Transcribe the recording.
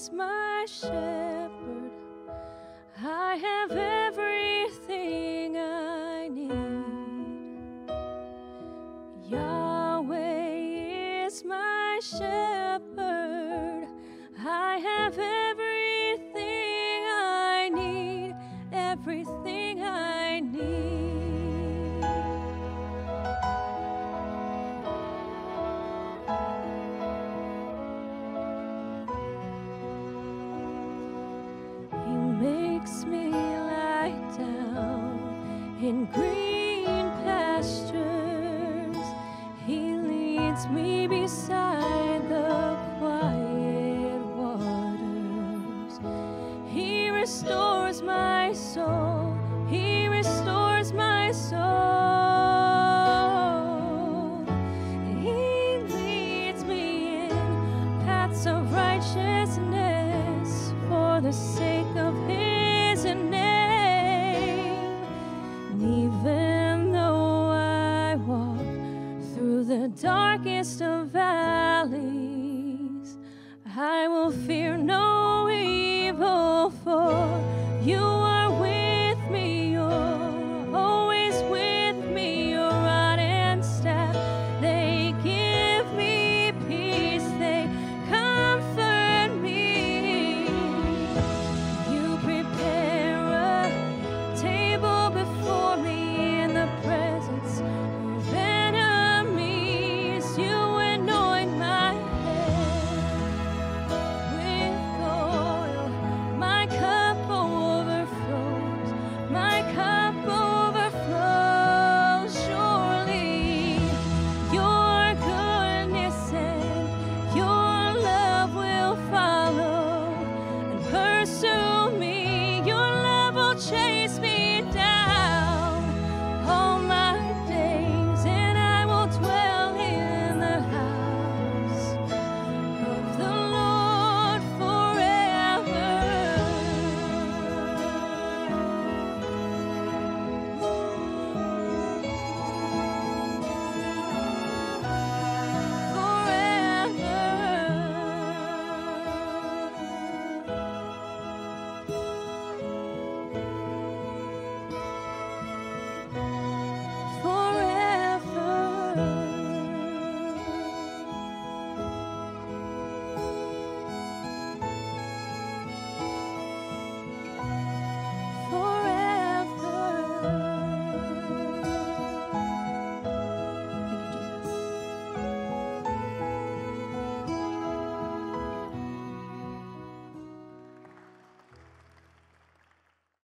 is my shepherd. I have everything I need. Yahweh is my shepherd. In green pastures. He leads me beside the quiet waters. He restores my soul. He restores my soul. He leads me in paths of righteousness for the sake darkest of valleys, I will fear no evil, for you